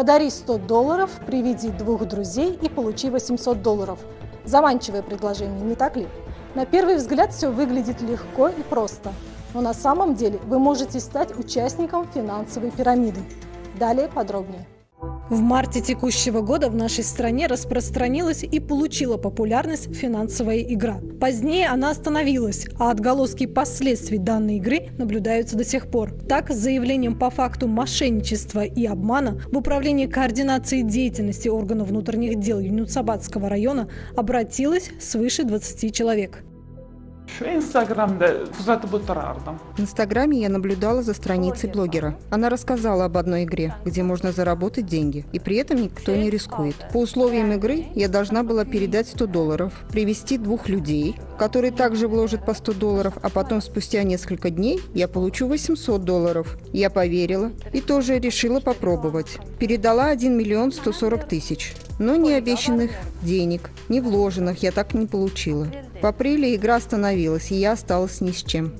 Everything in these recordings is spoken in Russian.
Подари 100 долларов, приведи двух друзей и получи 800 долларов. Заманчивое предложение, не так ли? На первый взгляд все выглядит легко и просто. Но на самом деле вы можете стать участником финансовой пирамиды. Далее подробнее. В марте текущего года в нашей стране распространилась и получила популярность финансовая игра. Позднее она остановилась, а отголоски последствий данной игры наблюдаются до сих пор. Так, с заявлением по факту мошенничества и обмана в Управление координации деятельности органов внутренних дел Юнуцабадского района обратилось свыше 20 человек. Shu instagramda kuzatib o'tirardim В Инстаграме я наблюдала за страницей блогера. Она рассказала об одной игре, где можно заработать деньги, и при этом никто не рискует. По условиям игры я должна была передать 100 долларов, привести двух людей, которые также вложат по 100 долларов, а потом спустя несколько дней я получу 800 долларов. Я поверила и тоже решила попробовать. Передала 1 миллион 140 тысяч. Но ни обещанных денег, ни вложенных я так не получила. В апреле игра остановилась, и я осталась ни с чем.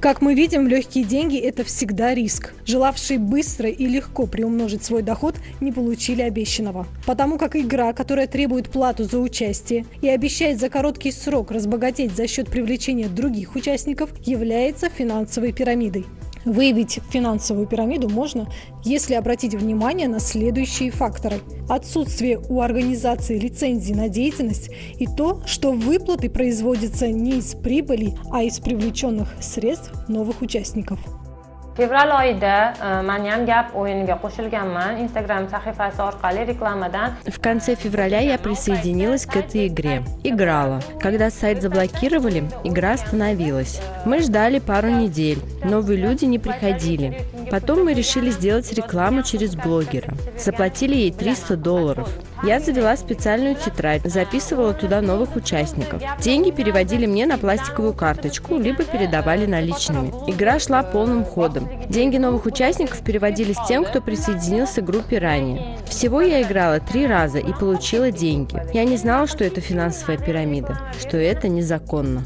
Как мы видим, легкие деньги – это всегда риск. Желавшие быстро и легко приумножить свой доход не получили обещанного. Потому как игра, которая требует плату за участие и обещает за короткий срок разбогатеть за счет привлечения других участников, является финансовой пирамидой. Выявить финансовую пирамиду можно, если обратить внимание на следующие факторы. Отсутствие у организации лицензии на деятельность и то, что выплаты производятся не из прибыли, а из привлеченных средств новых участников. Fevral oyida e, man ham gap o'yiniga qo'shilganman instagram sahifasi orqali reklamadan В конце февраля я присоединилась к этой игре. Играла. Когда сайт заблокировали, игра остановилась. Мы ждали пару недель. Новые люди не приходили. Потом мы решили сделать рекламу через блогера. Заплатили ей 300 долларов. Я завела специальную тетрадь, записывала туда новых участников. Деньги переводили мне на пластиковую карточку, либо передавали наличными. Игра шла полным ходом. Деньги новых участников переводились тем, кто присоединился к группе ранее. Всего я играла три раза и получила деньги. Я не знала, что это финансовая пирамида, что это незаконно.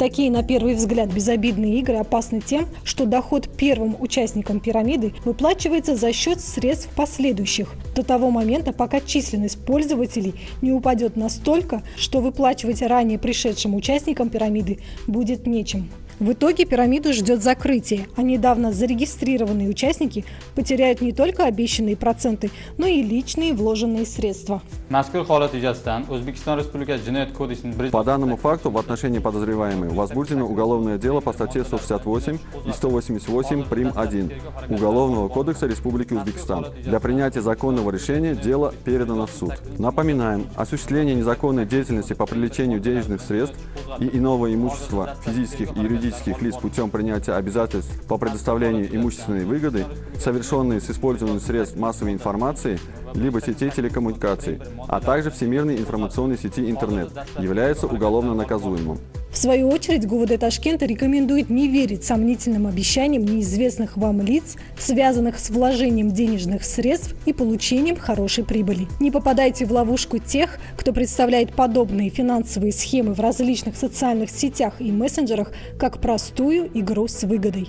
Такие, на первый взгляд, безобидные игры опасны тем, что доход первым участникам пирамиды выплачивается за счет средств последующих, до того момента, пока численность пользователей не упадет настолько, что выплачивать ранее пришедшим участникам пирамиды будет нечем. В итоге пирамиду ждет закрытие, а недавно зарегистрированные участники потеряют не только обещанные проценты, но и личные вложенные средства. По данному факту в отношении подозреваемой возбуждено уголовное дело по статье 168 и 188 прим. 1 Уголовного кодекса Республики Узбекистан. Для принятия законного решения дело передано в суд. Напоминаем, осуществление незаконной деятельности по привлечению денежных средств и иного имущества физических и юридических лиц путем принятия обязательств по предоставлению имущественной выгоды, совершенные с использованием средств массовой информации, либо сетей телекоммуникаций, а также всемирной информационной сети интернет, является уголовно наказуемым. В свою очередь, ГУВД Ташкента рекомендует не верить сомнительным обещаниям неизвестных вам лиц, связанных с вложением денежных средств и получением хорошей прибыли. Не попадайте в ловушку тех, кто представляет подобные финансовые схемы в различных социальных сетях и мессенджерах как простую игру с выгодой.